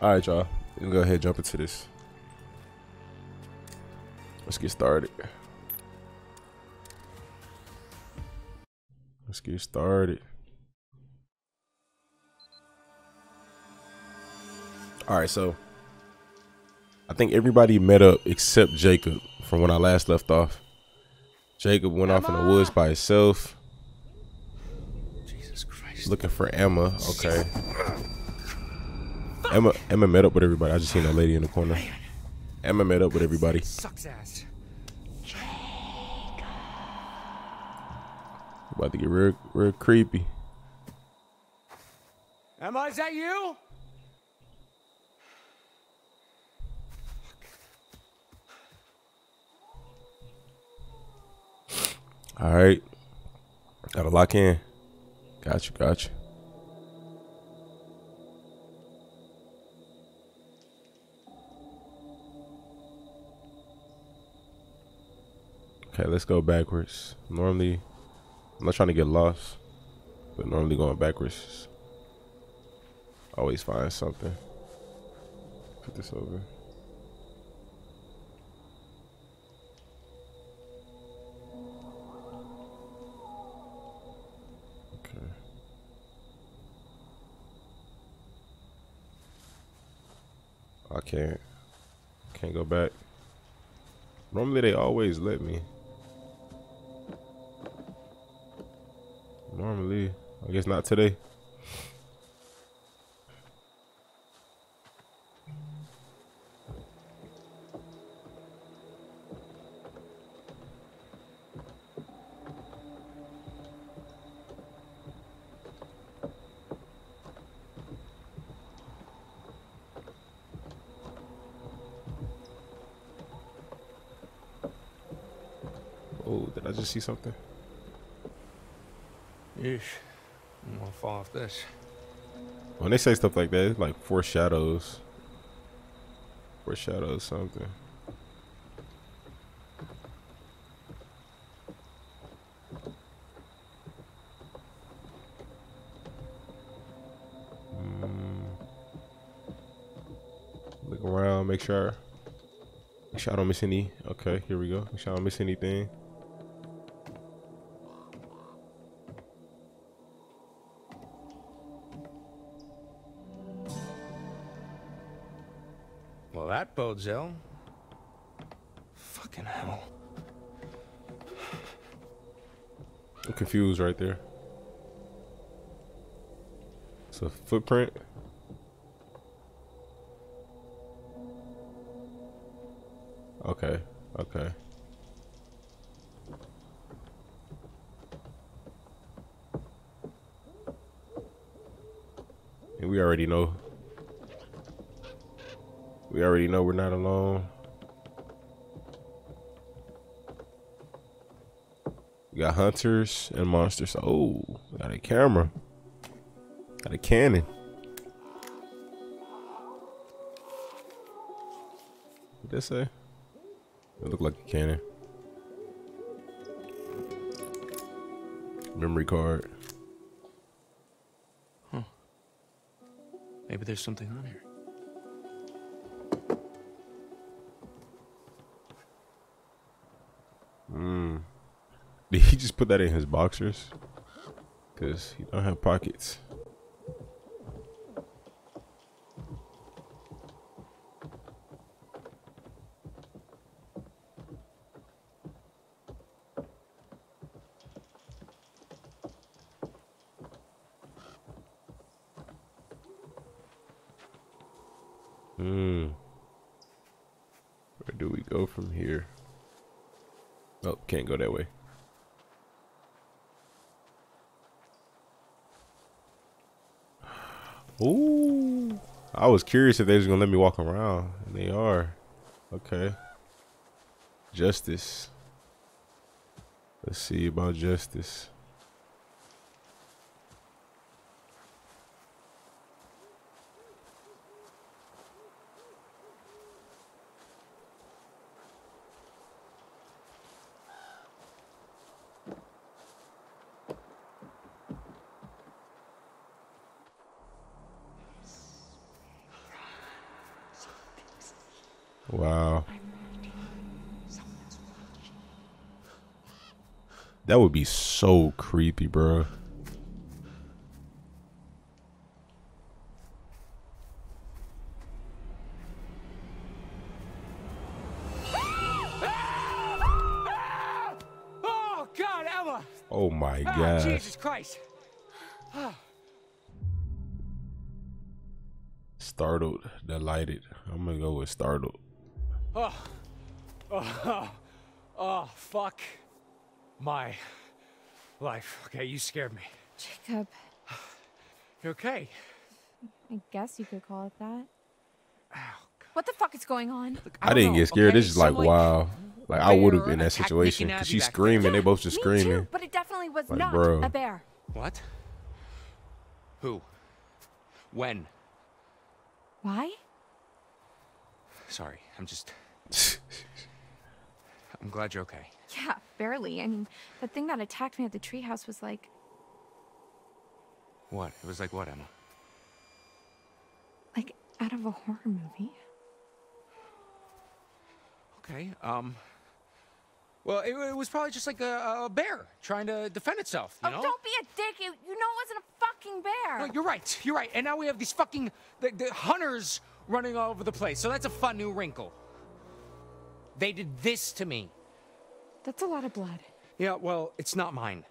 All right, y'all. We'll go ahead and jump into this. Let's get started. Let's get started. All right, so I think everybody met up except Jacob from when I last left off. Jacob went off in the woods by himself. Jesus Christ. looking for Emma. Okay. Emma Emma met up with everybody. I just seen that lady in the corner. Emma met up with everybody. Sucks ass. About to get real real creepy. Emma, is that you? All right. Gotta lock in. Got you, Okay, let's go backwards. Normally, I'm not trying to get lost, but normally going backwards, always find something. Put this over. Okay. I can't. Can't go back. Normally they always let me. Normally, I guess not today. Oh, did I just see something? Yeesh. I'm gonna fall off this. When they say stuff like that, it's like foreshadows. Foreshadows something. Mm. Look around, make sure. Make sure I don't miss any. Okay, here we go. Make sure I don't miss anything. That. Fucking hell. I'm confused right there. It's a footprint. We got hunters and monsters. Oh, got a camera. Got a cannon. What that say? It look like a cannon. Memory card. Huh. Maybe there's something on here. Did he just put that in his boxers? Cause he don't have pockets. Hmm. Where do we go from here? Oh, can't go that way. Ooh. I was curious if they was gonna let me walk around. And they are. Okay. Justice. Let's see about justice. Wow. That would be so creepy, bro. Oh God, Emma! Oh my Ah, god. Jesus Christ! Startled, delighted. I'm gonna go with startled. Oh, oh, oh, fuck my life. Okay, you scared me. Jacob, You okay? I guess you could call it that. Ow, What the fuck is going on? Look, I, don't didn't know, get scared. okay? It's just like, Some, wow. Like I would have bear in that situation because she's back there. screaming. They both just Me screaming. too, but it definitely was Like, not bro. a bear. What? Who? When? Why? Sorry, I'm just. I'm glad you're okay. Yeah, barely. I mean, the thing that attacked me at the treehouse was like, What? It was like what, Emma? like out of a horror movie. Okay. Um. Well, it, it was probably just like a, a bear trying to defend itself. You oh, know? don't be a dick. You, you know it wasn't a fucking bear. No, you're right. You're right. And now we have these fucking the, the hunters running all over the place. So that's a fun new wrinkle. They did this to me. That's a lot of blood. Yeah. Well, it's not mine.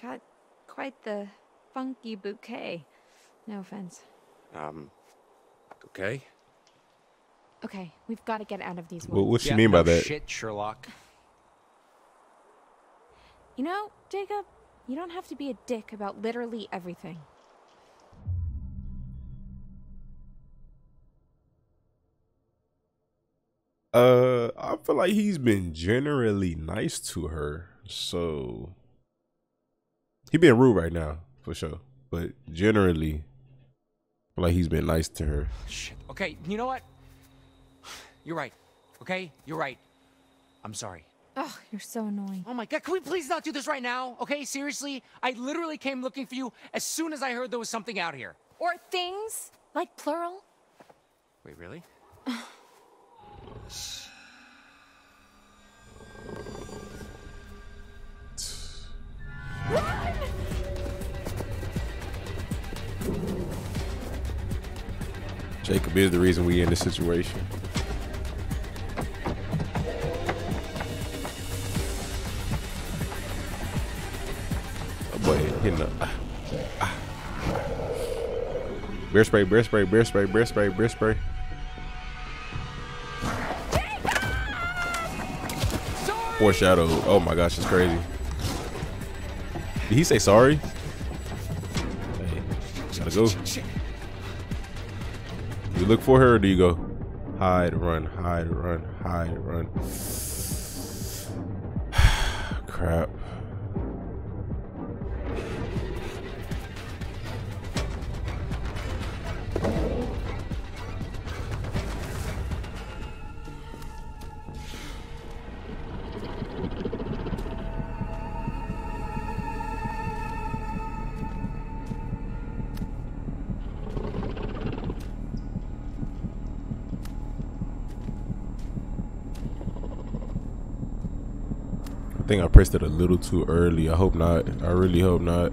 Got quite the funky bouquet. No offense. Um. Okay. Okay, we've got to get out of these What, woods. what you Yeah, mean by no that? Shit, Sherlock. You know, Jacob, you don't have to be a dick about literally everything. Uh, I feel like he's been generally nice to her, so he being rude right now for sure. But generally, I feel like he's been nice to her. Shit. Okay. You know what? You're right. Okay. You're right. I'm sorry. Oh, you're so annoying. Oh my god, can we please not do this right now? Okay, seriously? I literally came looking for you as soon as I heard there was something out here. Or things, like plural. Wait, really? Jacob is the reason we in this situation. Hitting the ah, ah. bear spray, bear spray, bear spray, bear spray, bear spray. Foreshadowed. Oh my gosh, it's crazy. Did he say sorry? Hey, gotta go. You look for her or do you go hide, run, hide, run, hide, run? Crap. Pressed it a little too early. I hope not. I really hope not.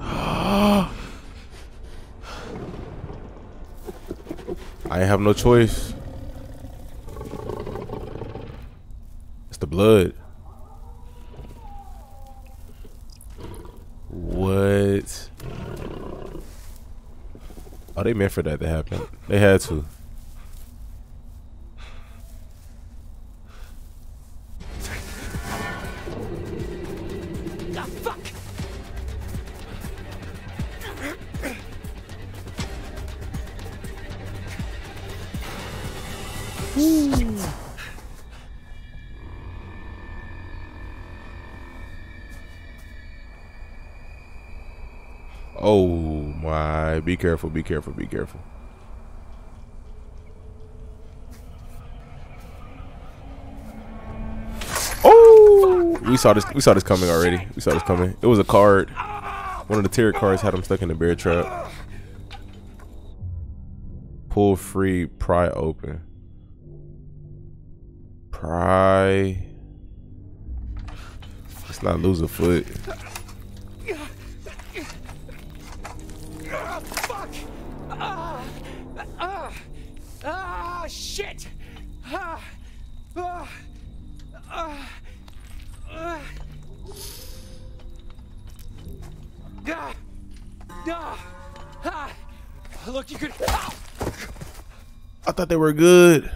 I have no choice. It's the blood. What? Meant for that to happen. They had to. Be careful! Be careful! Be careful! Oh! we saw this. We saw this coming already. We saw this coming. It was a card. One of the tarot cards had him stuck in the bear trap. Pull free, pry open. Pry. Let's not lose a foot. Shit! Ah, ah, ah, ah. Ah, ah. Look, you could. Ah. I thought they were good.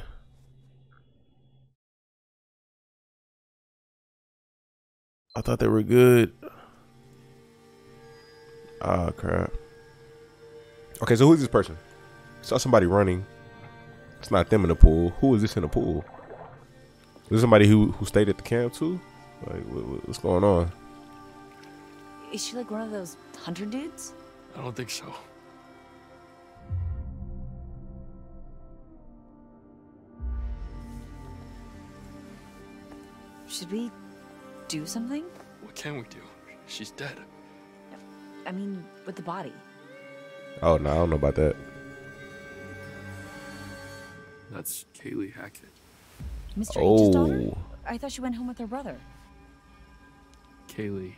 I thought they were good. Ah, crap. Okay, so who's this person? Saw somebody running. It's not them in the pool. Who is this in the pool? Is this somebody who who stayed at the camp too? Like, what, what- what's going on? Is she like one of those hunter dudes? I don't think so. Should we do something? What can we do? She's dead. I mean, with the body. Oh no, I don't know about that. That's Kaylee Hackett. Mr. H's daughter? Oh, I thought she went home with her brother. Kaylee.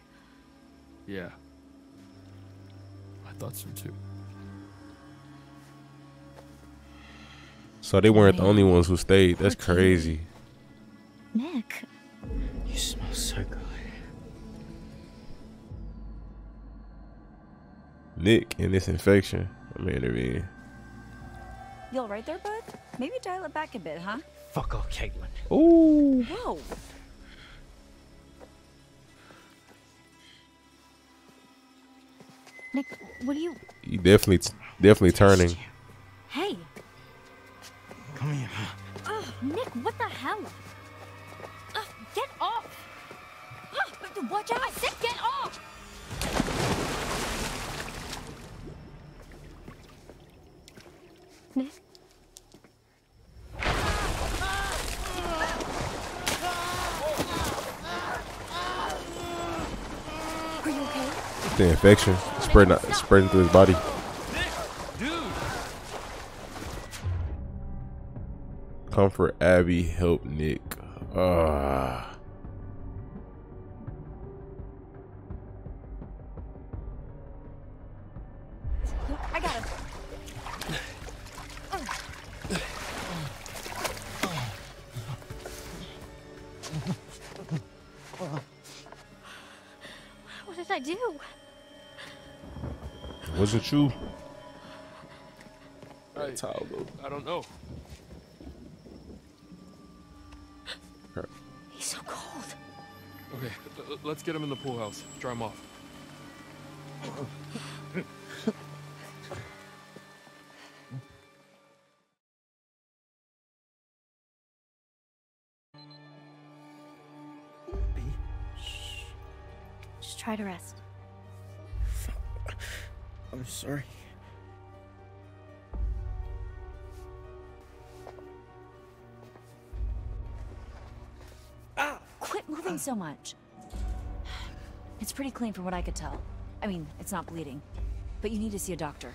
Yeah. I thought so too. so they weren't the only ones who stayed. That's crazy. Nick. You smell so good. Nick and this infection. I mean, I mean, You all right there, bud? Maybe dial it back a bit, huh? Fuck off, Kaitlyn. oh, Whoa. Nick, what are you... he definitely, definitely turning. Hey! Come here, huh? Ugh, Nick, what the hell? Ugh, get off! Ugh, watch out! I said get off! Nick? Are you okay? The infection spreading, spreading through his body. Comfort Abby, help Nick. Ah. I It wasn't you. I, Towel. I don't know. He's so cold. Okay, l- l- let's get him in the pool house. Dry him off. B. Just try to rest. I'm sorry. Quit moving so much. It's pretty clean from what I could tell. I mean, it's not bleeding. But you need to see a doctor.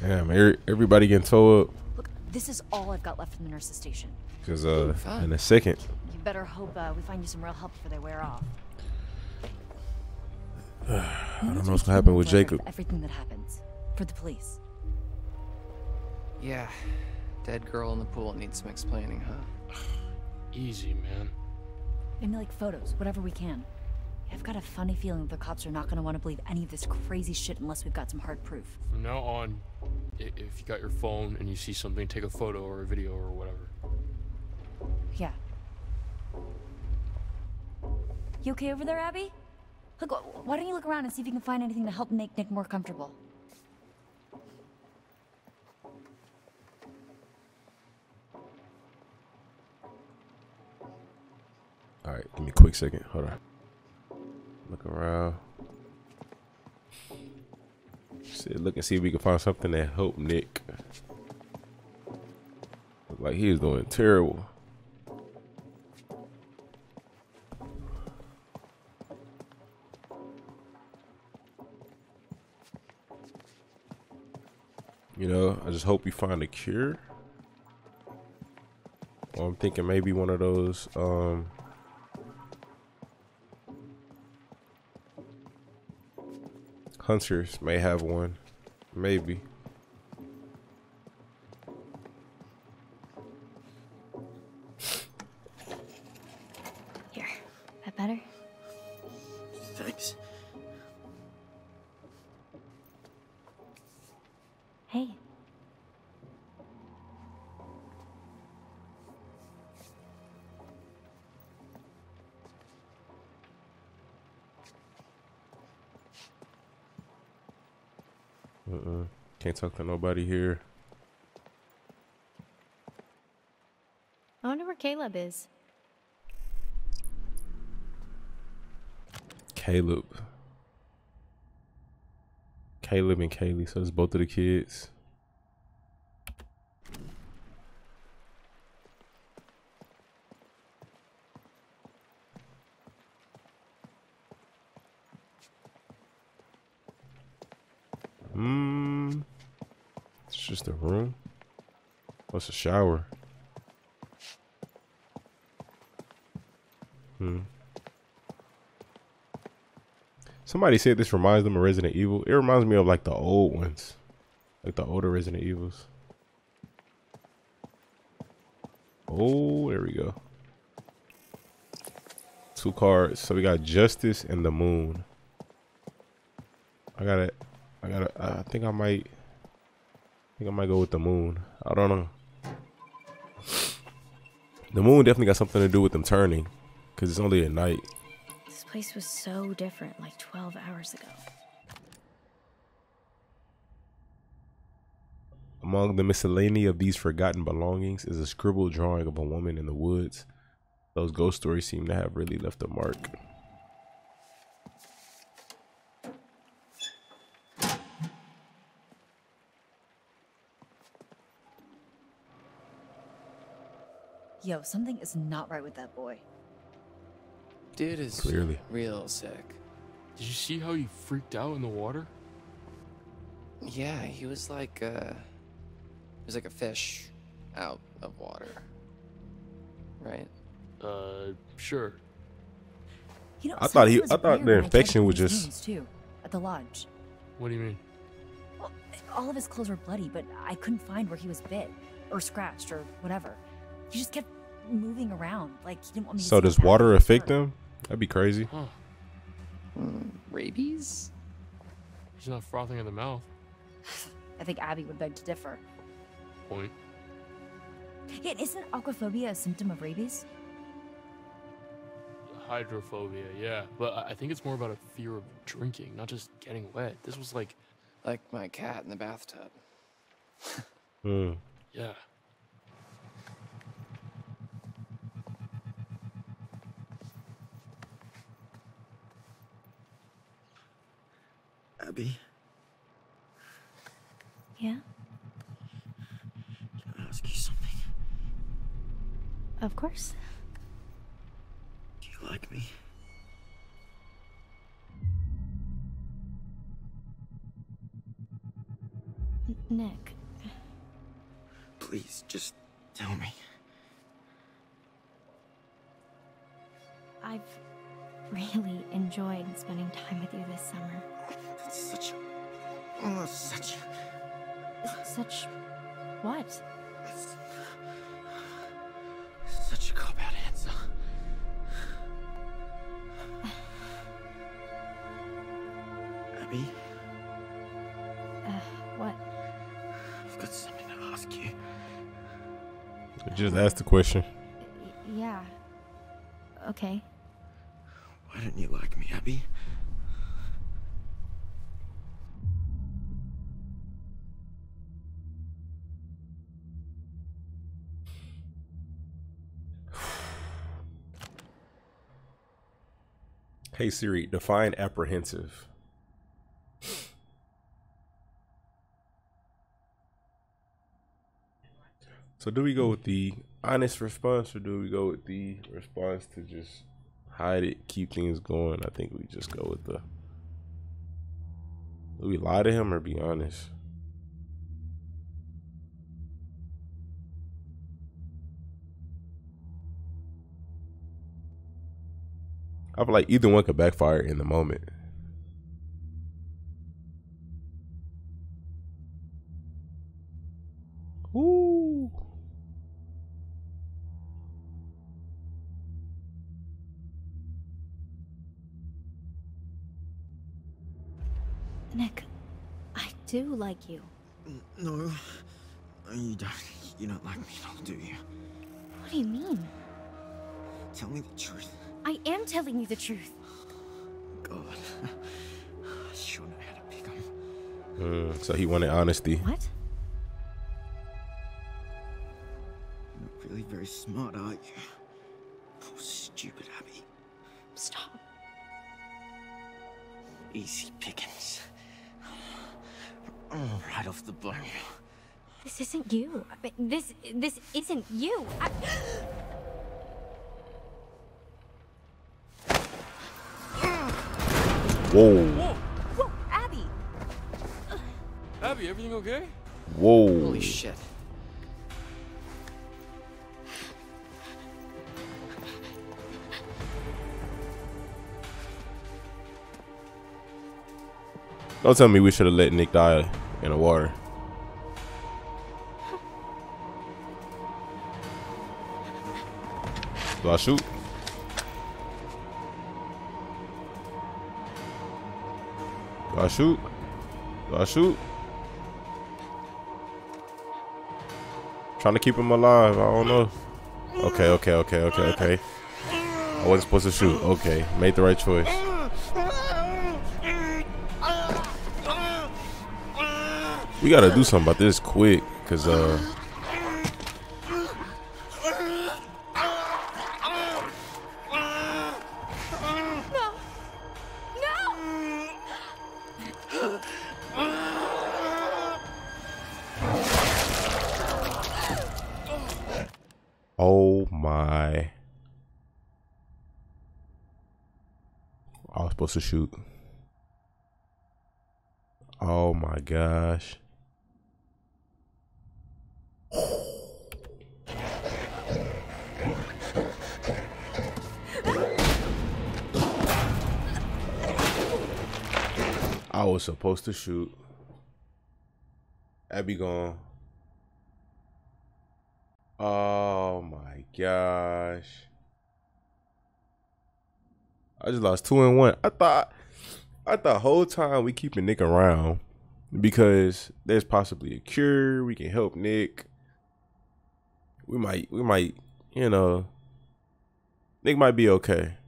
Damn, every- everybody getting towed up. Look, this is all I've got left from the nurse's station. Cause uh, in a second, You better hope uh, we find you some real help before they wear off. I don't know what's gonna happen with Jacob. Everything that happens. For the police. Yeah, dead girl in the pool needs some explaining, huh? Easy, man. Maybe like photos, whatever we can. I've got a funny feeling the cops are not gonna want to believe any of this crazy shit unless we've got some hard proof. From now on, if you got your phone and you see something, take a photo or a video or whatever. Yeah. You okay over there, Abby? Look, why don't you look around and see if you can find anything to help make Nick more comfortable? all right, give me a quick second. Hold on. Look around. Look and see if we can find something that help Nick. Look like he is doing terrible. You know, I just hope we find a cure. Well, I'm thinking maybe one of those um hunters may have one. Maybe. Talk to nobody here. I wonder where Caleb is. Caleb. Caleb and Kaylee, so it's both of the kids. Hmm. It's just a room. What's a shower? Hmm. Somebody said this reminds them of Resident Evil. It reminds me of like the old ones, like the older Resident Evils. Oh, there we go. Two cards. So we got Justice and the Moon. I got it. I got it. I think I might. I think I might go with the Moon. I don't know. The Moon definitely got something to do with them turning, cause it's only at night. This place was so different like 12 hours ago. Among the miscellany of these forgotten belongings is a scribbled drawing of a woman in the woods. Those ghost stories seem to have really left a mark. Yo, something is not right with that boy. Dude is Clearly. real sick. Did you see how he freaked out in the water? Yeah, he was like uh he was like a fish out of water. Right? Uh, sure. You know, I thought he I thought weird the infection was just- too at the lodge. What do you mean? Well, all of his clothes were bloody, but I couldn't find where he was bit or scratched or whatever. He just kept moving around like he didn't want me So see does water affect them? That'd be crazy. Huh. Hmm, rabies? He's not frothing at the mouth. I think Abby would beg to differ. Point. Yeah, isn't aquaphobia a symptom of rabies? Hydrophobia, yeah. But I I think it's more about a fear of drinking, not just getting wet. This was like, Like my cat in the bathtub. Hmm. yeah. Abby, Yeah? can I ask you something? Of course. Do you like me? N- Nick. Please, just tell me. I've really enjoyed spending time with you this summer. That's such a. Oh, such. Such. what? It's such a cop out answer. Abby, Uh, what? I've got something to ask you. Just ask the question. Hey Siri, define apprehensive. So do we go with the honest response or do we go with the response to just hide it, keep things going? I think we just go with the do we lie to him or be honest? I feel like either one could backfire in the moment. Ooh. Nick, I do like you. No, you don't. You don't like me at all, do you? What do you mean? Tell me the truth. I am telling you the truth. God, I sure know how to pick 'em. Mm, so he wanted honesty. What? Not really very smart, aren't you? Poor stupid Abby. Stop. Easy pickings. Right off the bone. This isn't you. This this isn't you. I... Whoa. Whoa, Abby! Abby, everything okay? Whoa. Holy shit. Don't tell me we should have let Nick die in the water. Do I shoot? Do I shoot? Do I shoot? Trying to keep him alive. I don't know. Okay, okay, okay, okay, okay. I wasn't supposed to shoot. Okay, made the right choice. We gotta do something about this quick, cause uh. Supposed to shoot. Oh my gosh. I was supposed to shoot. Abby gone. Oh my gosh. I just lost two and one. I thought I thought whole time we keeping Nick around because there's possibly a cure. We can help Nick. We might we might, you know, Nick might be okay.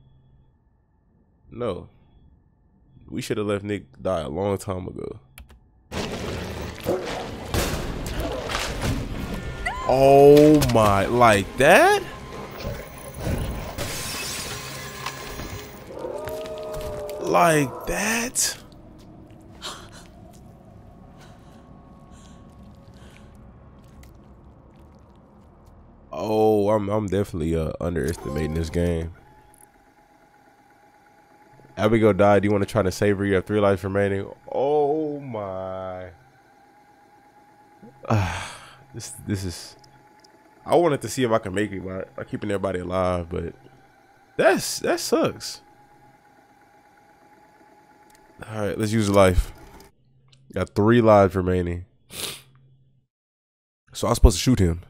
No. We should have left Nick die a long time ago. Oh my, like that? Like that? Oh, I'm I'm definitely uh, underestimating this game. Abigail died. Do you want to try to save her? You have three lives remaining. Oh my. Ah, this this is. I wanted to see if I can make it by, by keeping everybody alive, but that's that sucks. All right, let's use life. Got three lives remaining. So I was supposed to shoot him.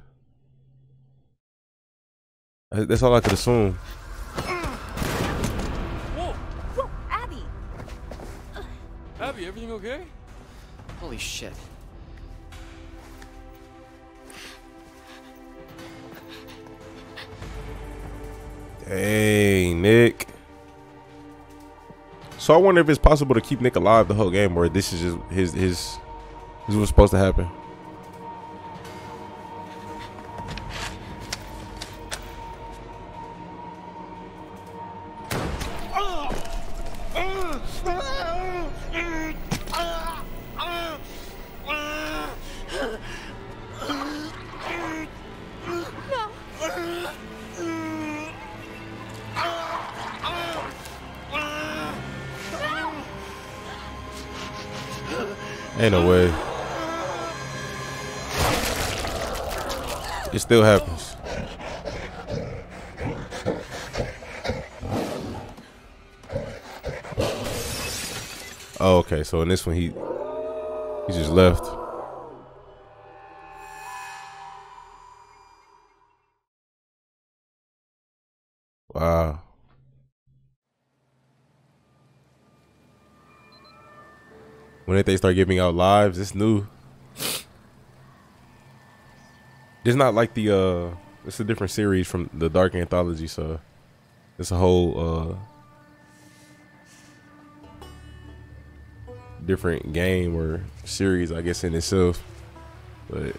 That's all I could assume. Whoa! Whoa, Abby! Abby, everything okay? Holy shit. Hey, Nick. So I wonder if it's possible to keep Nick alive the whole game, or this is just his his this is what's supposed to happen. Ain't no way. It still happens. Oh, okay. So in this one, he he just left. Did they start giving out lives? It's new. It's not like the uh it's a different series from the Dark Anthology, so it's a whole uh different game or series, I guess, in itself. But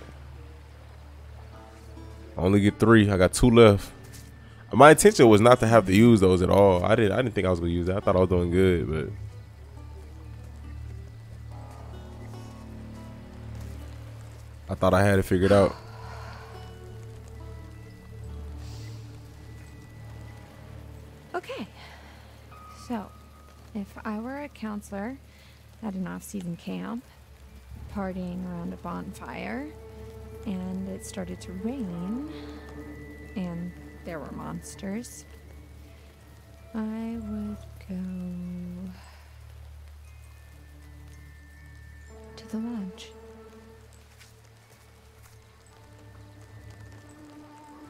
I only get three. I got two left. My intention was not to have to use those at all. I didn't. I didn't think I was gonna use that. I thought I was doing good, but I thought I had it figured out. Okay. So, if I were a counselor at an off season camp, partying around a bonfire, and it started to rain, and there were monsters, I would go to the lodge.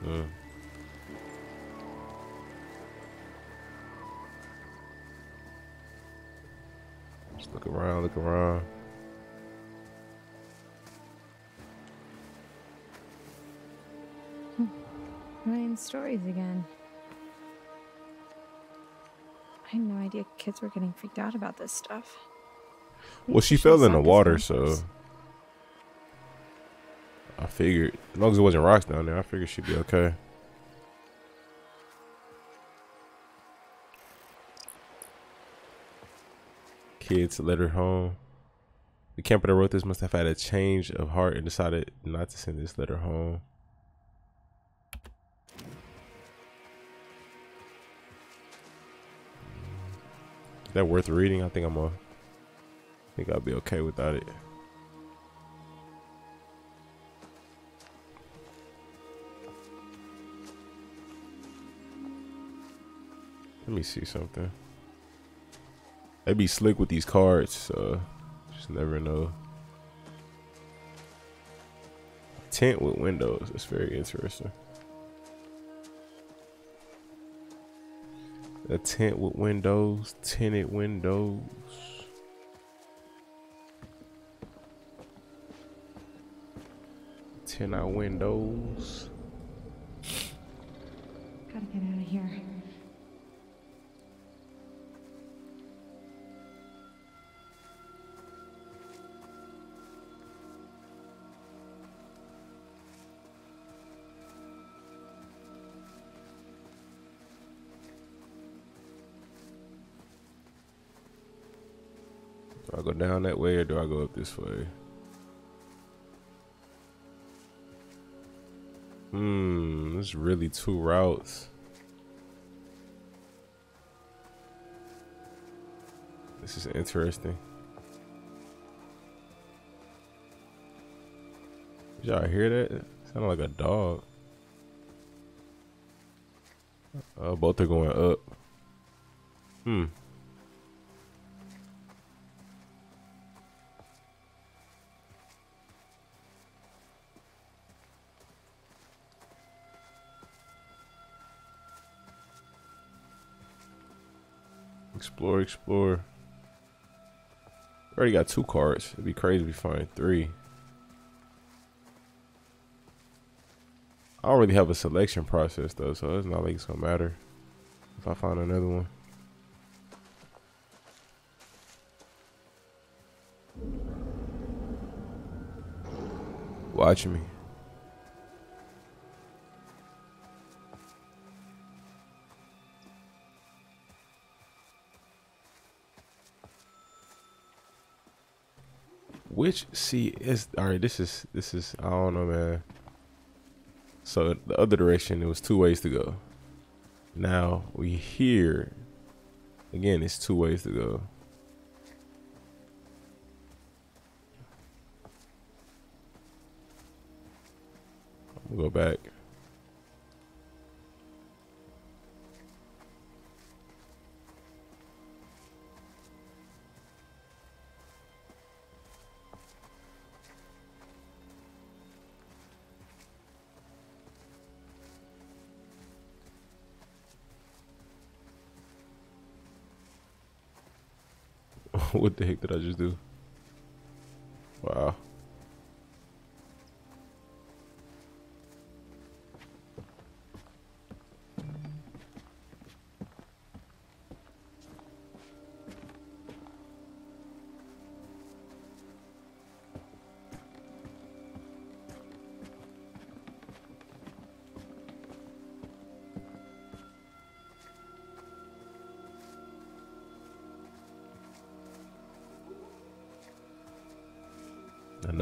Mm. Just look around, look around. Ryan's stories again. I had no idea kids were getting freaked out about this stuff. Well, she fell in the water, so. I figured as long as it wasn't rocks down there, I figured she'd be okay. Kids led her home. The camper that wrote this must have had a change of heart and decided not to send this letter home. Is that worth reading? I think I'm a. I think I'll be okay without it. Let me see something. They be slick with these cards, so just never know. Tent with windows. That's very interesting. A tent with windows, tinted windows. Tint out windows. Gotta get out of here. Do I go down that way or do I go up this way? Hmm, there's really two routes. This is interesting. Did y'all hear that? Sounded like a dog. Oh, both are going up. Hmm. Explore, explore. Already got two cards. It'd be crazy if we find three. I don't really have a selection process though, so it's not like it's gonna matter if I find another one. Watch me. Which see is all right. This is this is I don't know, man. So the other direction, it was two ways to go. Now we here. Again, it's two ways to go. Go back. Did I just do?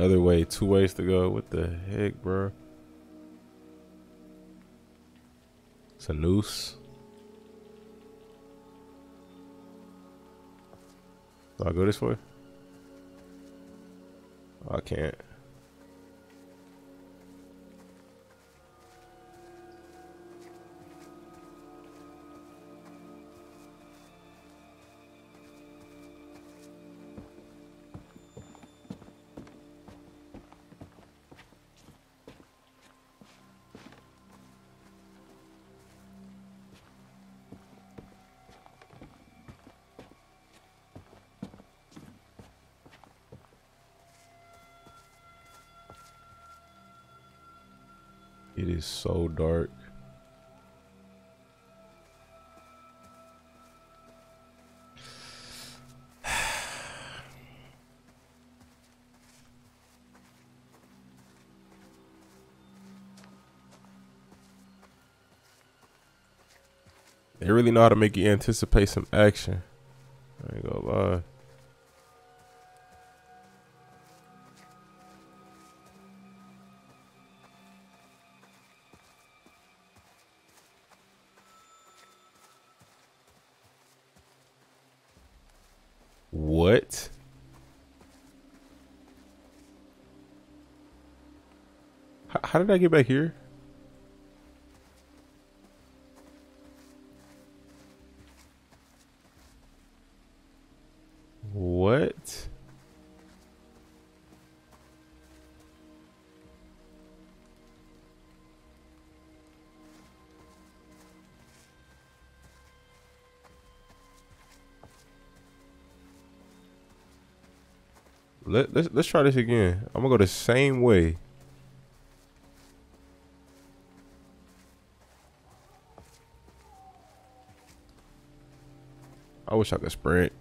Another way, two ways to go. What the heck, bro? It's a noose. Do I go this way? Oh, I can't. Is so dark. They really know how to make you anticipate some action. I ain't gonna lie. Did I get back here? What? Let, let's let's try this again. I'm gonna go the same way. Wish I could sprint.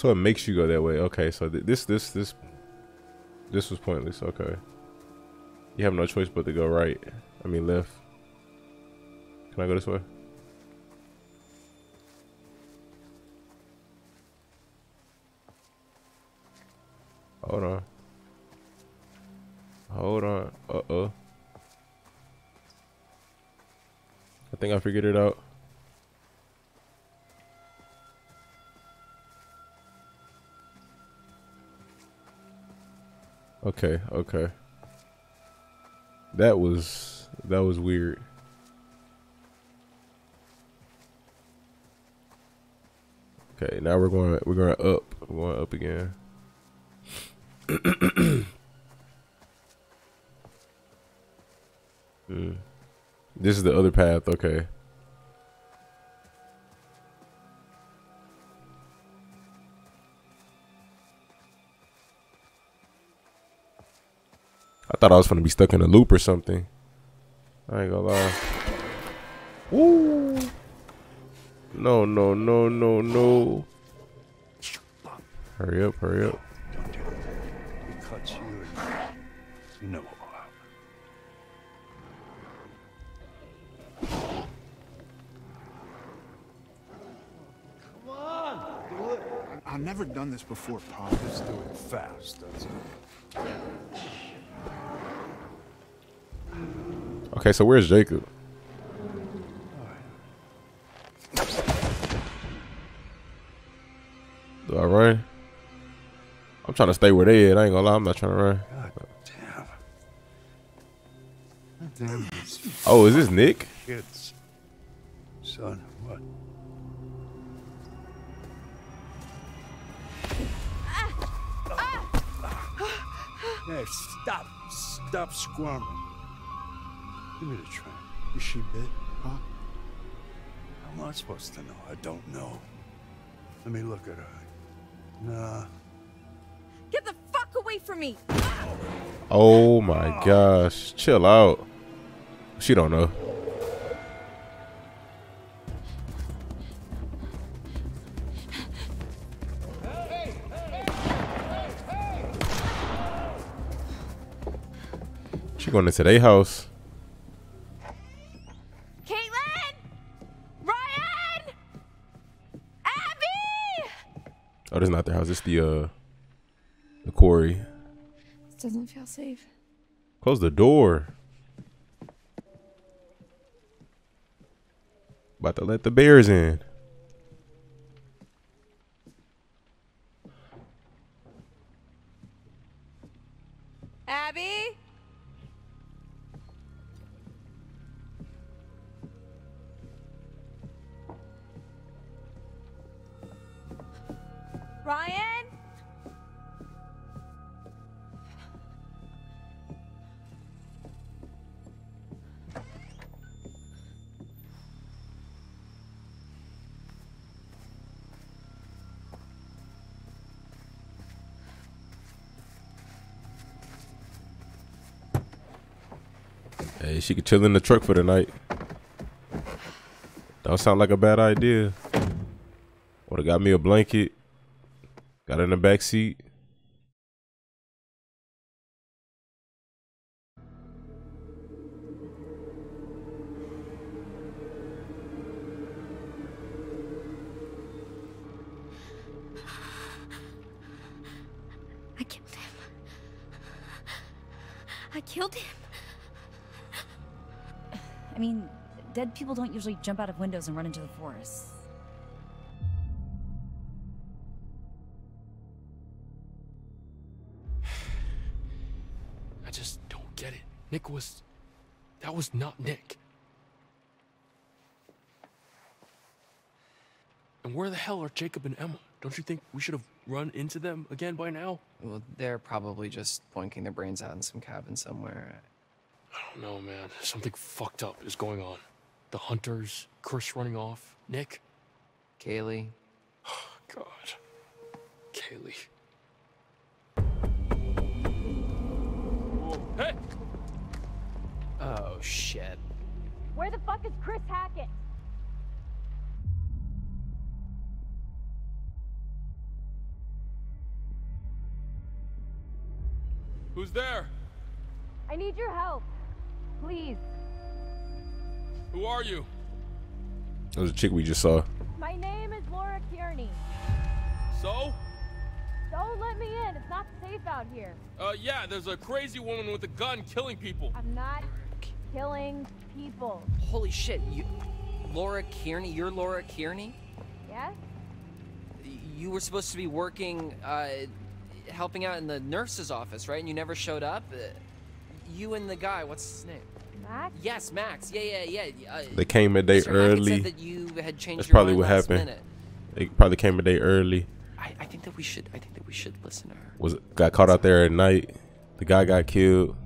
So it makes you go that way. Okay, so th- this this this this was pointless. Okay. You have no choice but to go right. I mean left. Can I go this way? Hold on. Hold on. Uh-oh. I think I figured it out. Okay, okay. That was that was weird. Okay, now we're going we're going up. We're going up again. Hmm. This is the other path, okay. Thought I was gonna be stuck in a loop or something. I ain't gonna lie. Woo! No, no, no, no, no. Hurry up, hurry up. We cut you and no. I've never done this before, Pop. Just do it fast, that's all. Okay, so where's Jacob? Do I run? I'm trying to stay where they at. I ain't gonna lie, I'm not trying to run. God damn. Damn Oh, is this Nick? kids. Son, what? Ah! Ah! Hey, stop. Stop squirming. Give me the train. Is she bit, huh? How am I supposed to know? I don't know. Let me look at her. Nah. Get the fuck away from me! Oh my gosh. Chill out. She don't know. She going into their house. Oh, this is not their house. It's the uh the quarry. This doesn't feel safe. Close the door. About to let the bears in. Ryan? Hey, she could chill in the truck for the night. Don't sound like a bad idea. Would have got me a blanket. Got in the back seat. I killed him. I killed him. I mean, dead people don't usually jump out of windows and run into the forest. Nick was. That was not Nick. And where the hell are Jacob and Emma? Don't you think we should have run into them again by now? Well, they're probably just boinking their brains out in some cabin somewhere. I don't know, man. Something fucked up is going on. The hunters, Chris running off, Nick. Kaylee, Oh, God. Kaylee. Hey! Oh shit. Where the fuck is Chris Hackett? Who's there? I need your help. Please. Who are you? That was a chick we just saw. My name is Laura Kearney. So? Don't let me in. It's not safe out here. Uh, yeah, there's a crazy woman with a gun killing people. I'm not killing people. Holy shit, you. Laura Kearney? You're Laura Kearney? Yes? You were supposed to be working, uh, helping out in the nurse's office, right? And you never showed up? Uh, you and the guy, what's his name? Max? Yes, Max. Yeah, yeah, yeah. Uh, They came a day Mr. Hackett early. said that you had changed That's your probably mind what happened. minute. They probably came a day early. I, I think that we should. I think that we should listen to her. Was got caught out there at night. The guy got killed.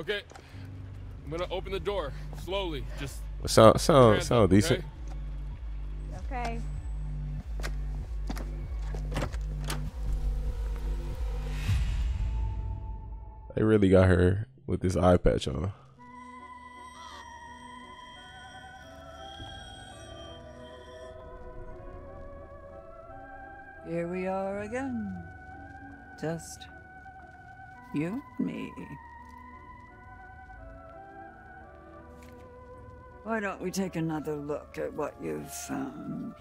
Okay. I'm gonna open the door slowly. Just Sound sound hands sound decent. okay? Okay. They really got her with this eye patch on. Here we are again. Just you and me. Why don't we take another look at what you've found?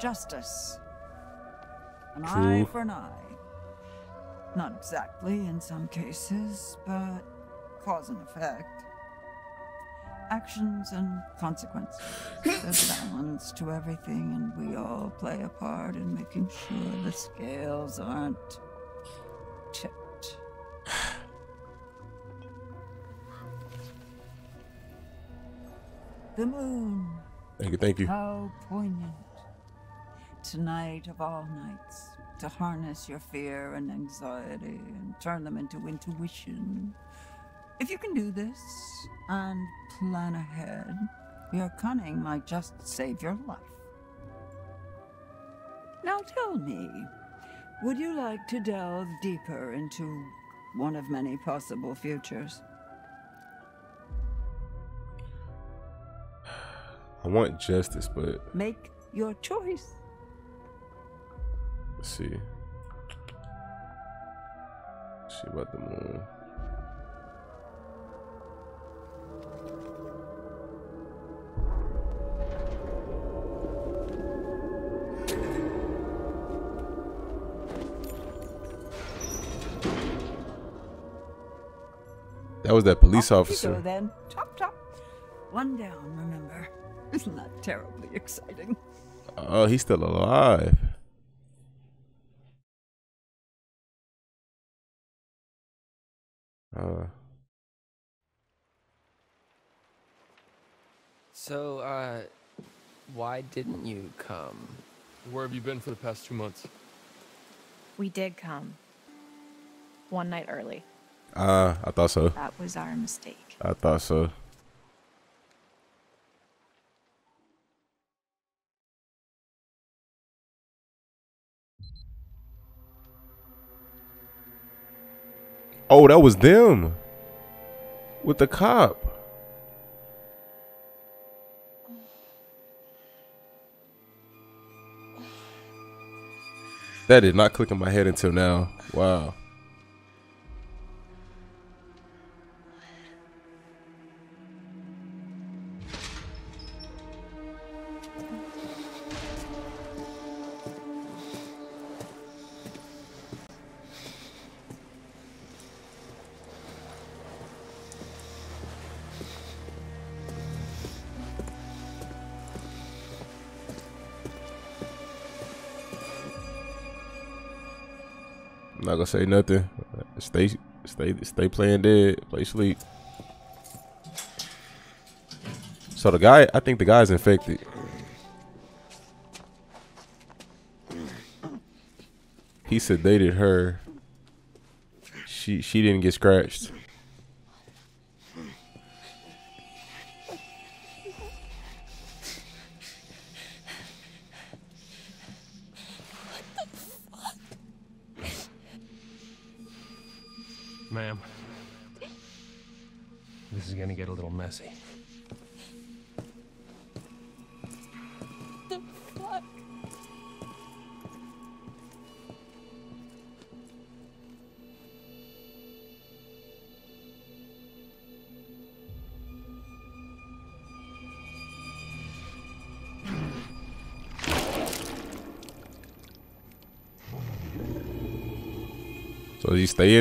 Justice. An eye for an eye. Not exactly in some cases, but cause and effect. Actions and consequences. There's balance to everything, and we all play a part in making sure the scales aren't The moon. Thank you, thank you. How poignant. Tonight of all nights, to harness your fear and anxiety and turn them into intuition. If you can do this and plan ahead, your cunning might just save your life. Now tell me, would you like to delve deeper into one of many possible futures? I want justice, but Make your choice. let's see. Let's see about the moon. Was that police Off you go officer. then. Chop chop. One down, remember. Isn't that terribly exciting? Oh, he's still alive. Uh, So, uh, why didn't you come? Where have you been for the past two months? We did come. One night early. Uh, I thought so. That was our mistake. I thought so. Oh, that was them with the cop. That did not click in my head until now. Wow. Say nothing. Stay, stay, stay playing dead. Play sleep. So the guy, I think the guy's infected. He sedated her. She she didn't get scratched.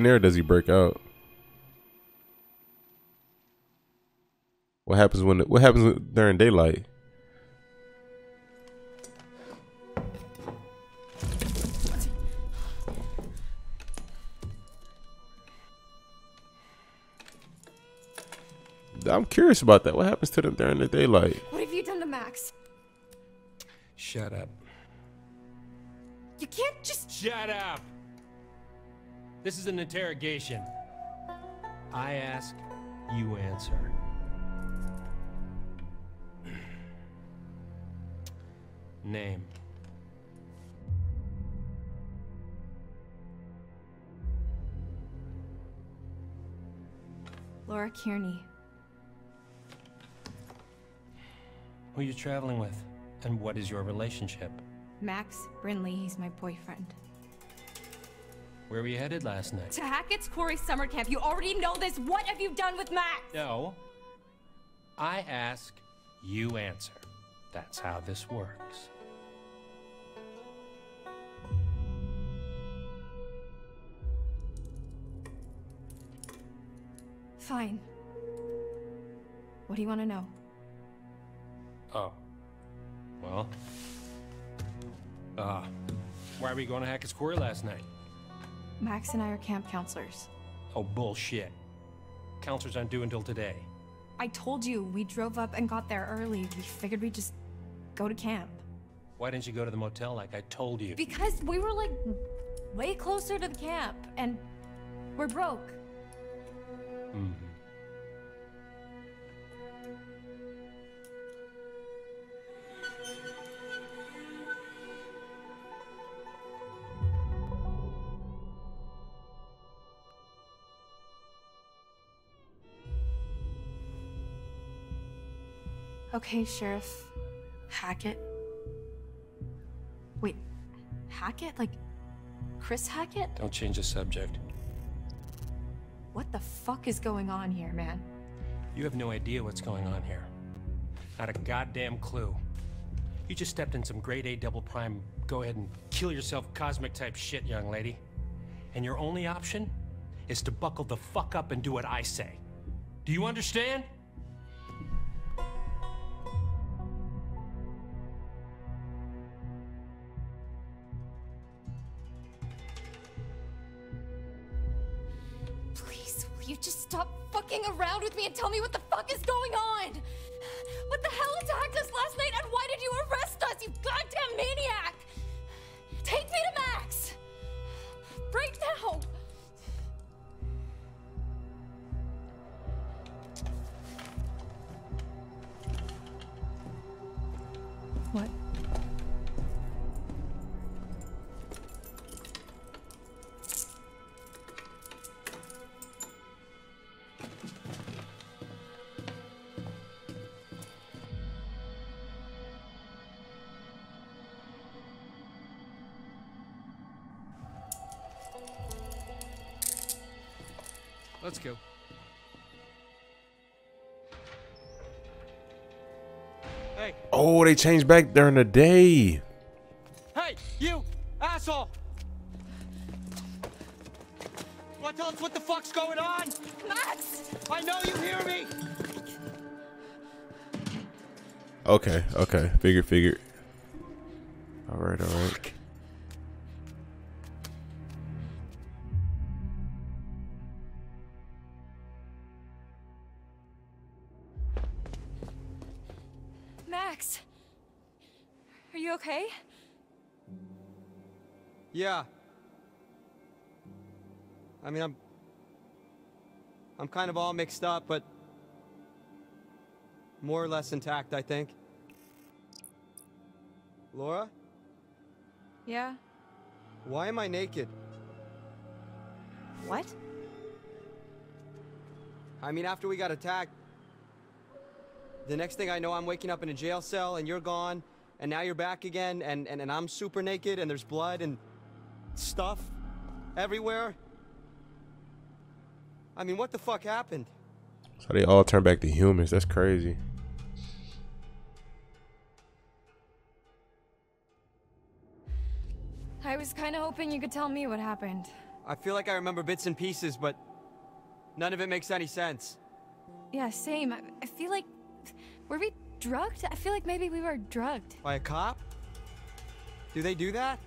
There or does he break out? What happens when what happens during daylight? I'm curious about that. What happens to them during the daylight? What have you done to Max? Shut up. You can't just. Shut up! This is an interrogation. I ask, you answer. Name. Laura Kearney. Who are you traveling with? And what is your relationship? Max Brinley, he's my boyfriend. Where were you headed last night? To Hackett's Quarry summer camp. You already know this. What have you done with Max? No. I ask, you answer. That's how this works. Fine. What do you want to know? Oh. Well. Uh, why were we going to Hackett's Quarry last night? Max and I are camp counselors. Oh, bullshit. Counselors aren't due until today. I told you, we drove up and got there early. We figured we'd just go to camp. Why didn't you go to the motel like I told you? Because we were like way closer to the camp and we're broke. Hmm. Okay, Sheriff Hackett. Wait, Hackett? Like Chris Hackett? Don't change the subject. What the fuck is going on here, man? You have no idea what's going on here. Not a goddamn clue. You just stepped in some grade A double prime, go ahead and kill yourself cosmic type shit, young lady. And your only option is to buckle the fuck up and do what I say. Do you understand? Let's go. Hey, Oh, they changed back during the day. Hey, you asshole! Want to tell us what the fuck's going on? Max! I know you hear me. Okay, okay. Figure, figure. Yeah. I mean, I'm. I'm kind of all mixed up, but. More or less intact, I think. Laura? Yeah? Why am I naked? What? I mean, after we got attacked, the next thing I know, I'm waking up in a jail cell and you're gone, and now you're back again, and, and, and I'm super naked, and there's blood and stuff everywhere. I mean, what the fuck happened? So they all turn back to humans. That's crazy. I was kind of hoping you could tell me what happened. I feel like I remember bits and pieces, but none of it makes any sense. Yeah, same. I, I feel like. Were we drugged? I feel like maybe we were drugged. By a cop? Do they do that?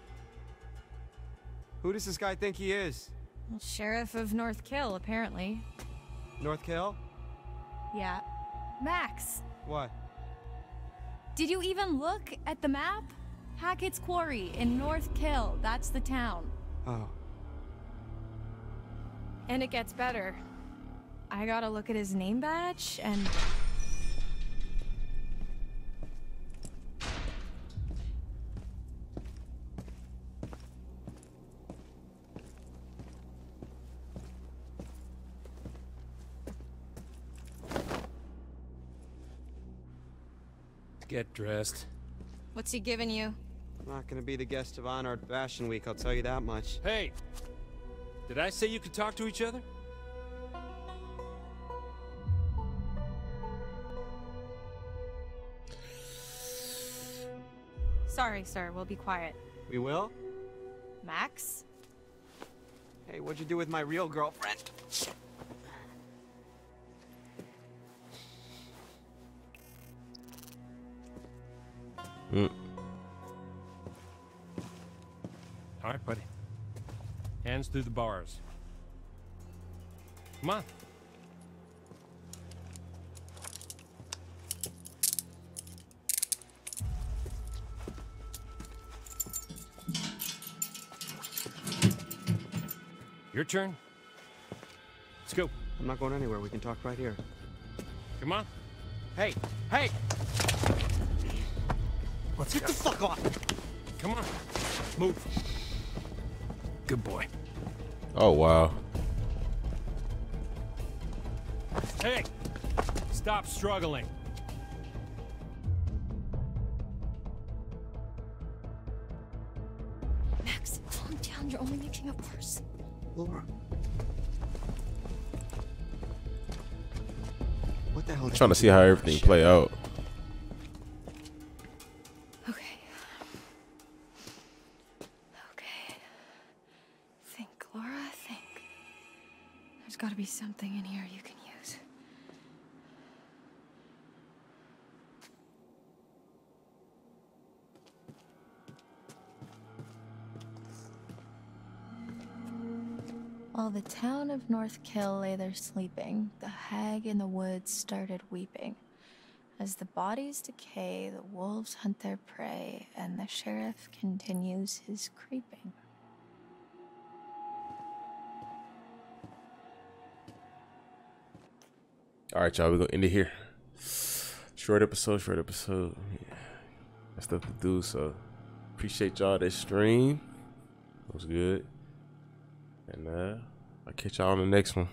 Who does this guy think he is? Well, Sheriff of North Kill, apparently. North Kill? Yeah. Max, What? did you even look at the map? Hackett's Quarry in North Kill. That's the town. Oh. And it gets better. I gotta look at his name badge and. Get dressed. What's he giving you? I'm not gonna be the guest of honor at Fashion Week, I'll tell you that much. Hey! Did I say you could talk to each other? Sorry, sir. We'll be quiet. We will? Max? Hey, what'd you do with my real girlfriend? Mm. All right, buddy. Hands through the bars. Come on. Your turn. Let's go. I'm not going anywhere. We can talk right here. Come on. Hey, hey! Let's Get go. the fuck off! Come on. Move. Good boy. Oh wow. Hey! Stop struggling. Max, calm down. You're only making it worse. Laura. What the hell? I'm trying to see how everything play out. Sleeping, the hag in the woods started weeping. As the bodies decay, the wolves hunt their prey, and the sheriff continues his creeping. All right, y'all. We're gonna end it here. Short episode, short episode. Yeah. Stuff to do, so appreciate y'all this stream. It was good. And uh I'll catch y'all on the next one.